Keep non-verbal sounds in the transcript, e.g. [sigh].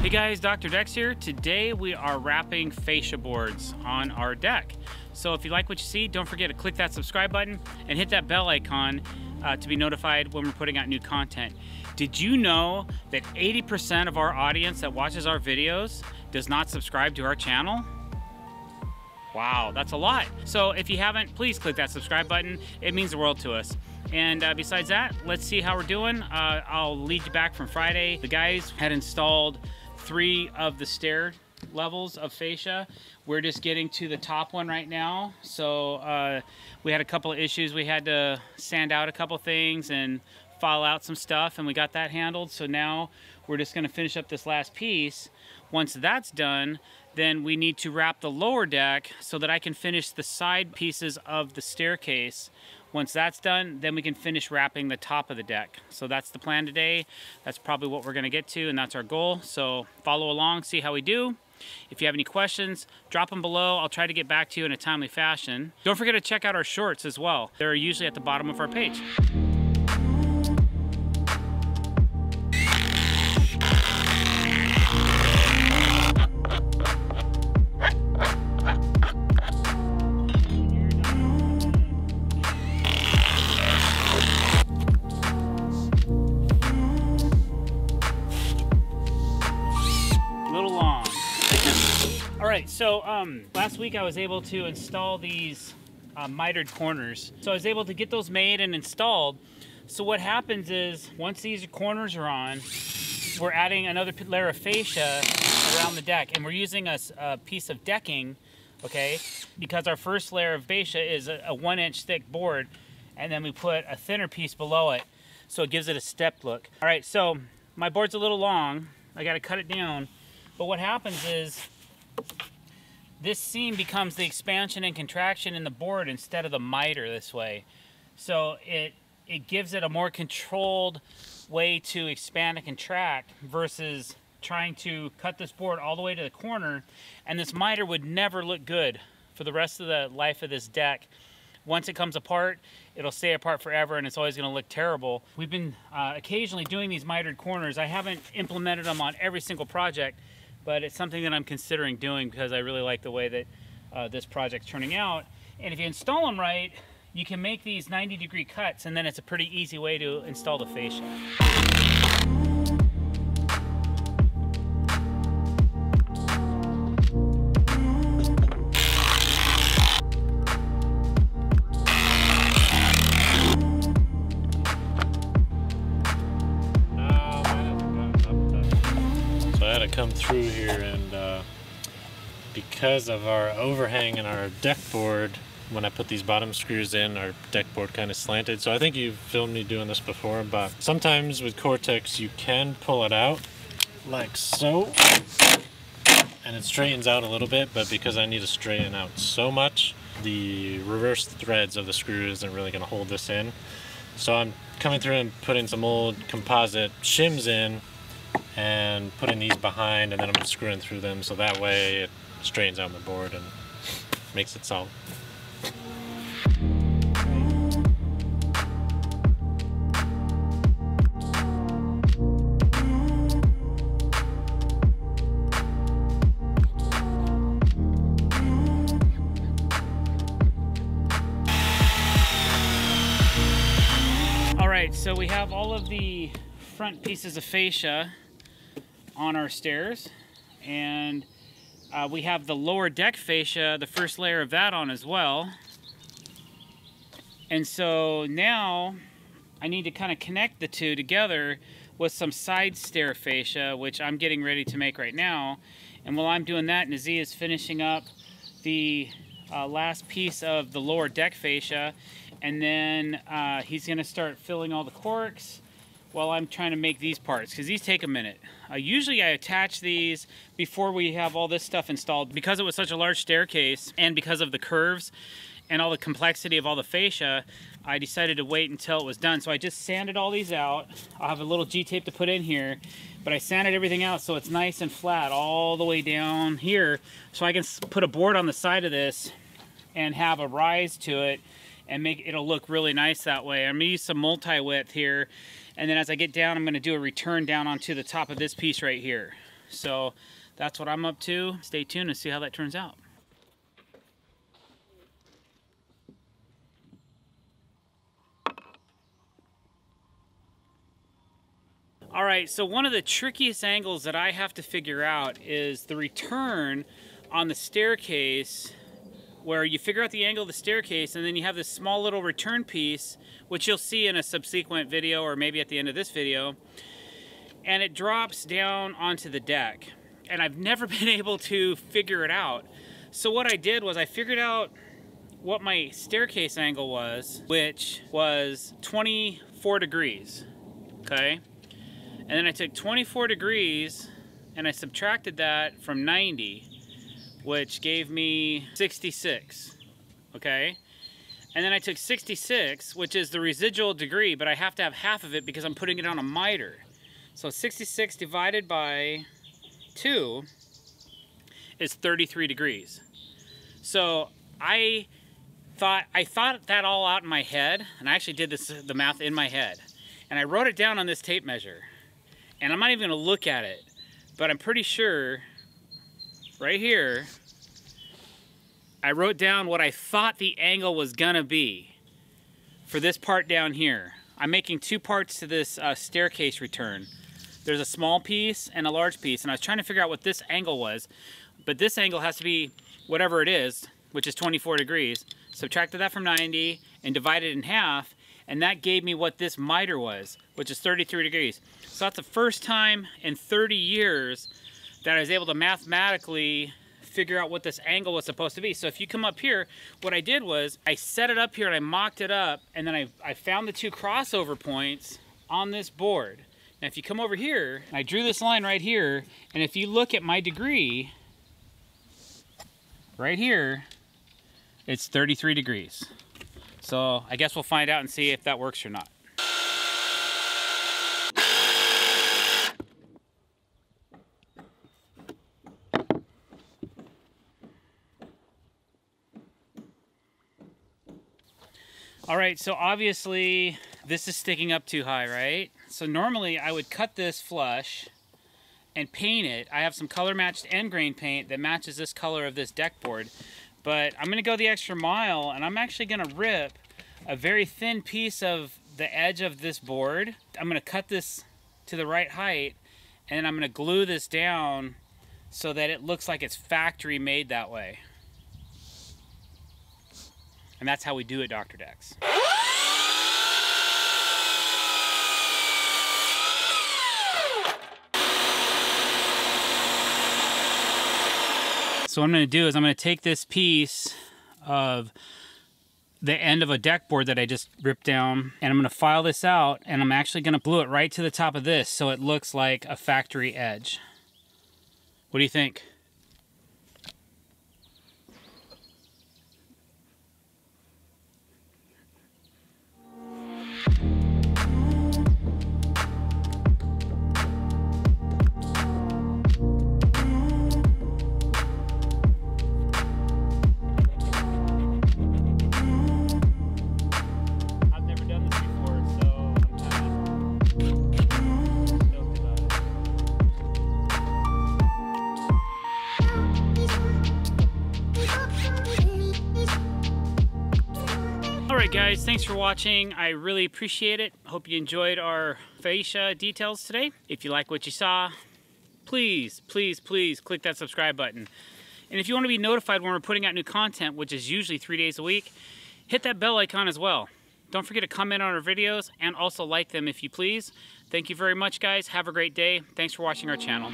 Hey guys, Dr. Decks here. Today we are wrapping fascia boards on our deck. So if you like what you see, don't forget to click that subscribe button and hit that bell icon uh, to be notified when we're putting out new content. Did you know that 80% of our audience that watches our videos does not subscribe to our channel? Wow, that's a lot. So if you haven't, please click that subscribe button. It means the world to us. And uh, besides that, let's see how we're doing. Uh, I'll lead you back from Friday. The guys had installed three of the stair levels of fascia. We're just getting to the top one right now. So uh, we had a couple of issues. We had to sand out a couple things and file out some stuff and we got that handled. So now we're just gonna finish up this last piece. Once that's done, then we need to wrap the lower deck so that I can finish the side pieces of the staircase once that's done, then we can finish wrapping the top of the deck. So that's the plan today. That's probably what we're gonna get to and that's our goal. So follow along, see how we do. If you have any questions, drop them below. I'll try to get back to you in a timely fashion. Don't forget to check out our shorts as well. They're usually at the bottom of our page. Right, so um, last week I was able to install these uh, mitered corners. So I was able to get those made and installed. So what happens is once these corners are on, we're adding another layer of fascia around the deck and we're using a, a piece of decking, okay? Because our first layer of fascia is a, a one inch thick board and then we put a thinner piece below it so it gives it a step look. All right, so my board's a little long. I gotta cut it down. But what happens is this seam becomes the expansion and contraction in the board instead of the miter this way. So it, it gives it a more controlled way to expand and contract versus trying to cut this board all the way to the corner. And this miter would never look good for the rest of the life of this deck. Once it comes apart, it'll stay apart forever and it's always gonna look terrible. We've been uh, occasionally doing these mitered corners. I haven't implemented them on every single project, but it's something that I'm considering doing because I really like the way that uh, this project's turning out. And if you install them right, you can make these 90 degree cuts and then it's a pretty easy way to install the fascia. Come through here and uh, because of our overhang and our deck board when I put these bottom screws in our deck board kind of slanted. So I think you've filmed me doing this before but sometimes with Cortex you can pull it out like so and it straightens out a little bit but because I need to straighten out so much the reverse threads of the screw isn't really going to hold this in. So I'm coming through and putting some old composite shims in and putting these behind and then I'm screwing through them so that way it straightens out my board and makes it solid. All right, so we have all of the front pieces of fascia on our stairs and uh, we have the lower deck fascia, the first layer of that on as well. And so now I need to kind of connect the two together with some side stair fascia, which I'm getting ready to make right now. And while I'm doing that, Nazi is finishing up the uh, last piece of the lower deck fascia. And then uh, he's gonna start filling all the corks while I'm trying to make these parts because these take a minute. Uh, usually I attach these before we have all this stuff installed because it was such a large staircase and because of the curves and all the complexity of all the fascia I decided to wait until it was done so I just sanded all these out I'll have a little G-tape to put in here but I sanded everything out so it's nice and flat all the way down here so I can put a board on the side of this and have a rise to it and make it'll look really nice that way. I'm gonna use some multi-width here and then as I get down I'm gonna do a return down onto the top of this piece right here. So that's what I'm up to. Stay tuned and see how that turns out. All right, so one of the trickiest angles that I have to figure out is the return on the staircase where you figure out the angle of the staircase and then you have this small little return piece, which you'll see in a subsequent video or maybe at the end of this video, and it drops down onto the deck. And I've [laughs] never been able to figure it out. So what I did was I figured out what my staircase angle was, which was 24 degrees, okay? And then I took 24 degrees and I subtracted that from 90, which gave me 66, okay? And then I took 66, which is the residual degree, but I have to have half of it because I'm putting it on a miter. So 66 divided by 2 is 33 degrees. So I thought I thought that all out in my head, and I actually did this the math in my head. And I wrote it down on this tape measure and I'm not even gonna look at it, but I'm pretty sure right here, I wrote down what I thought the angle was gonna be for this part down here. I'm making two parts to this uh, staircase return. There's a small piece and a large piece, and I was trying to figure out what this angle was, but this angle has to be whatever it is, which is 24 degrees. Subtracted that from 90 and divided in half, and that gave me what this miter was, which is 33 degrees. So that's the first time in 30 years that I was able to mathematically figure out what this angle was supposed to be. So if you come up here, what I did was I set it up here and I mocked it up and then I, I found the two crossover points on this board. Now if you come over here, I drew this line right here, and if you look at my degree, right here, it's 33 degrees. So I guess we'll find out and see if that works or not. All right, so obviously this is sticking up too high, right? So normally I would cut this flush and paint it. I have some color matched end grain paint that matches this color of this deck board. But I'm gonna go the extra mile and I'm actually gonna rip a very thin piece of the edge of this board. I'm gonna cut this to the right height and I'm gonna glue this down so that it looks like it's factory made that way. And that's how we do it, Dr. Decks. So what I'm to do is I'm to take this piece of the end of a deck board that I just ripped down and I'm to file this out and I'm actually to glue it right to the top of this so it looks like a factory edge. What do you think? Alright guys, thanks for watching. I really appreciate it. Hope you enjoyed our fascia details today. If you like what you saw, please, please, please click that subscribe button. And if you want to be notified when we're putting out new content, which is usually three days a week, hit that bell icon as well. Don't forget to comment on our videos and also like them if you please. Thank you very much guys. Have a great day. Thanks for watching our channel.